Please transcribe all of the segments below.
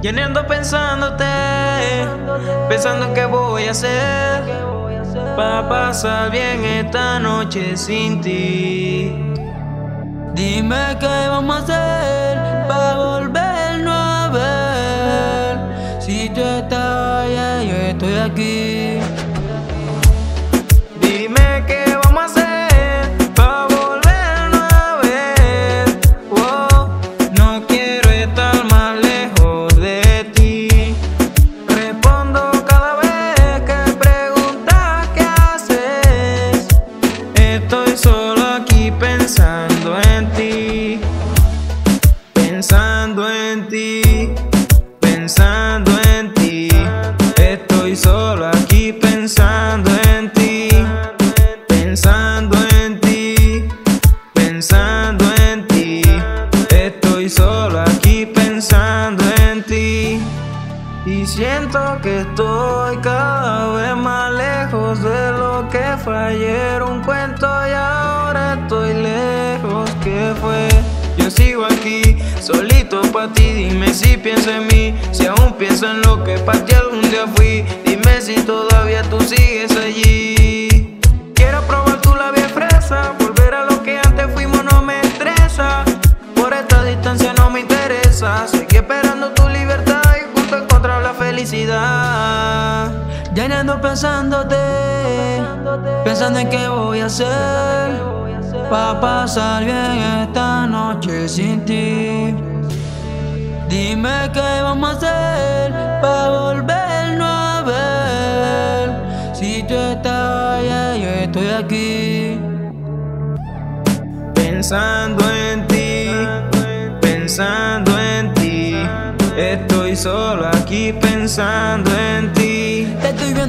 Llenando pensándote, pensando qué voy a hacer para pasar bien esta noche sin ti. Dime qué vamos a hacer para volvernos a ver. Si tú estás allá, yo estoy aquí. Y siento que estoy cada vez más lejos de lo que fue ayer un cuento y ahora estoy lejos que fue. Yo sigo aquí, solito pa' ti, dime si pienso en mí, si aún pienso en lo que para ti algún día fui, dime si todavía tú sigues allí. Pensando en qué voy a hacer para pasar bien esta noche sin ti. Dime qué vamos a hacer para volvernos a ver. Si tú estás allá, yo estoy aquí. Pensando en ti, pensando en ti, estoy solo aquí pensando en ti.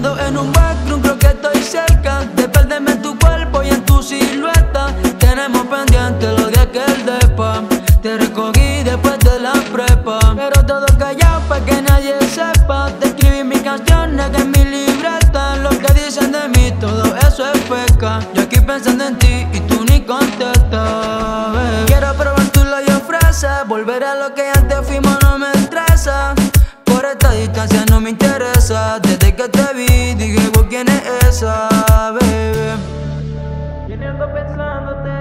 En un backroom, creo que estoy cerca de perderme en tu cuerpo y en tu silueta. Tenemos pendiente lo de aquel depa. Te recogí después de la prepa, pero todo callado para que nadie sepa. Te escribí mis canciones en mi libreta. Lo que dicen de mí, todo eso es feca. Yo aquí pensando en ti y tú ni contestas. Quiero probar tu labio fresa, volver a lo que antes fuimos no me estresa. Esta distancia no me interesa. Desde que te vi, dije, ¿vos quién es esa, baby? Viniendo pensándote,